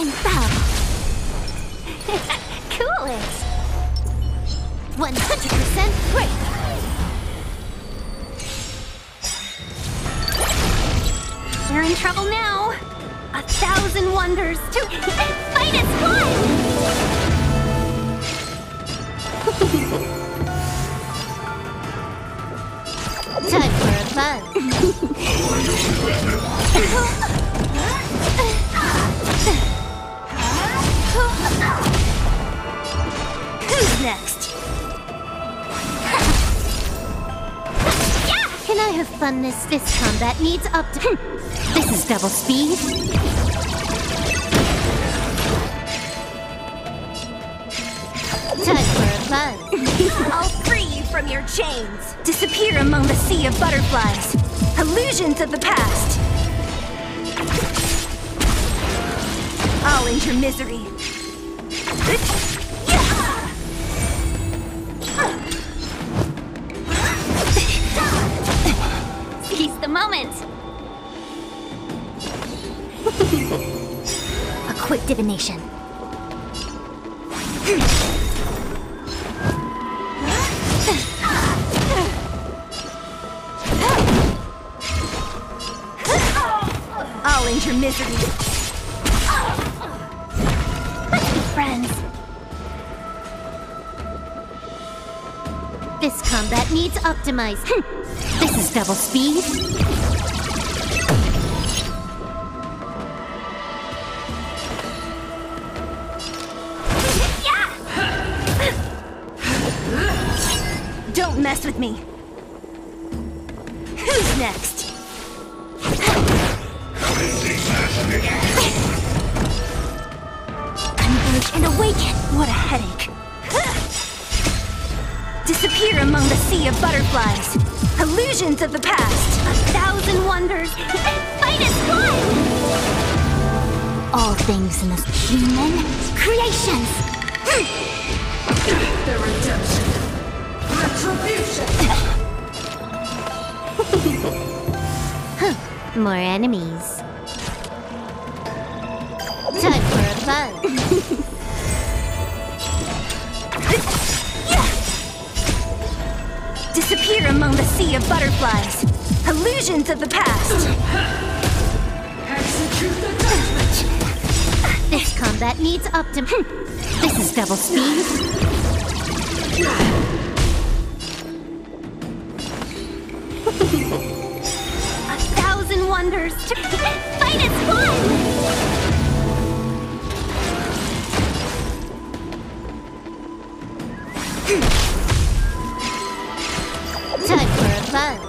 infallible. cool it. 100% great. We're in trouble now. A thousand wonders to fight as one. Time for a buzz. I have fun this this combat needs up to hmm. This is double speed. Time for a buzz. I'll free you from your chains. Disappear among the sea of butterflies. Illusions of the past. I'll end your misery. Seize divination. I'll end your misery. Let's be friends. This combat needs optimized. This is double speed. Mess with me. Who's next? Converge and awaken. What a headache. Disappear among the sea of butterflies. Illusions of the past. A thousand wonders. Fight as one. All things in this human creations. Hmm. The redemption. More enemies. Time for a buzz. Disappear among the sea of butterflies. Illusions of the past. This combat needs optim. This is double speed. Wonders to fight as one. Time for a buzz.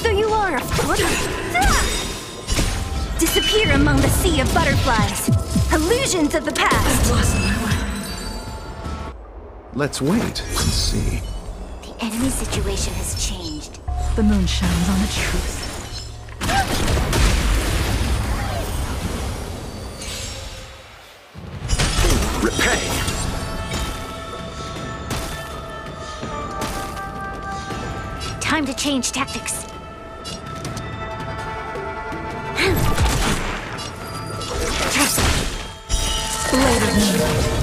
So you are a foot? Disappear among the sea of butterflies. Illusions of the past. Lost my way. Let's wait and see. The enemy situation has changed. The moon shines on the truth. Repay! Time to change tactics. Me.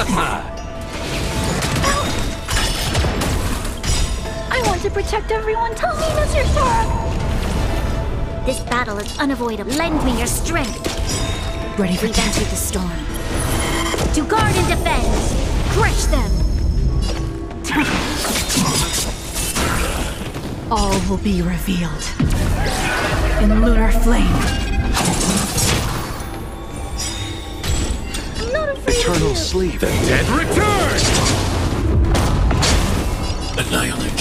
I want to protect everyone. Tell me, Mr. Svarog. This battle is unavoidable. Lend me your strength. Ready for We've entered the storm. To guard and defend. Crush them. All will be revealed. In lunar flame. Eternal sleep. The dead return! Annihilate.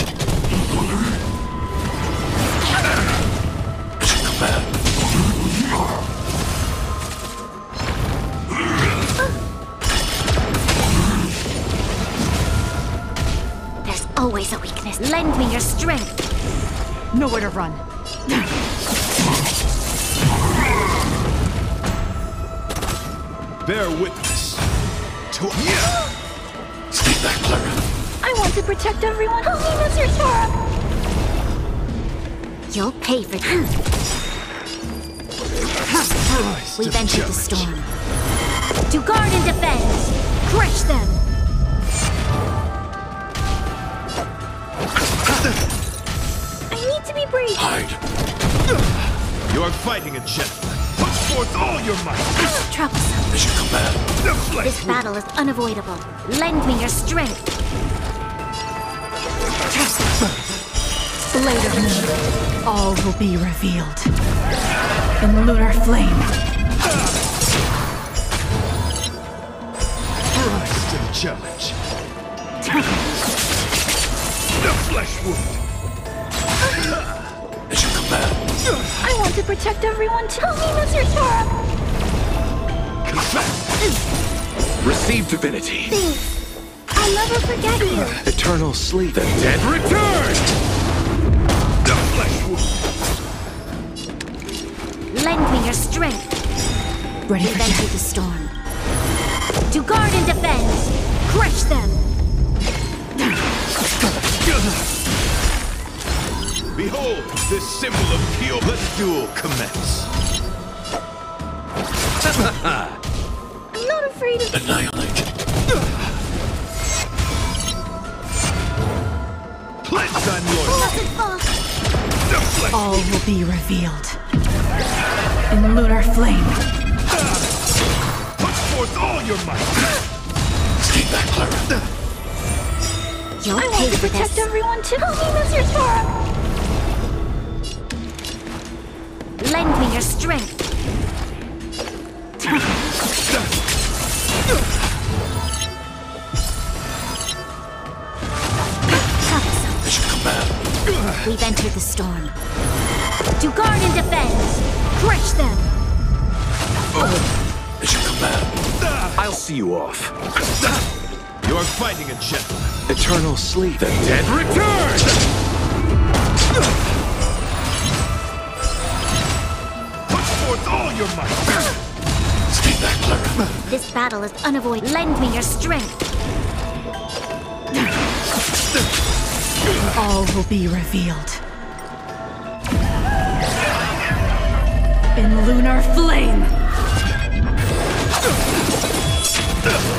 There's always a weakness. Lend me your strength. Nowhere to run. Bear witness to Stay back, Clara. I want to protect everyone. Help me, Mr. Svarog! You'll pay for this. We've entered the storm. To guard and defend! Crush them! I need to be brave. Hide. You are fighting a gentleman. Put forth all your might. Troublesome. Mission command. This battle is unavoidable. Lend me your strength. Blade of Moon. All will be revealed. In lunar flame. rise to the challenge. The flesh wound. Want to protect everyone. Tell me, Mr. Svarog! Confess. Receive divinity. Thanks. I'll never forget you. Eternal sleep. The dead return! The flesh. Lend me your strength. Ready We've for entered the storm. To guard and defend! Crush them! Behold, this symbol of pure. Let the duel commence. I'm not afraid of Annihilate. Pledge thine loyalty. Doesn't. The flesh All will be revealed. In the lunar flame. Put forth all your might. Stay back, Clara. You'll I pay want to protect this. everyone too. Help me, Mr. Svarog! Lend me your strength. Troublesome. Mission command. We've entered the storm. To guard and defend! Crush them! Mission command. I'll see you off. You are fighting a gentleman. Eternal sleep. The dead return! Your might. Stay back, Clara. This battle is unavoidable. Lend me your strength. All will be revealed. In lunar flame. Worship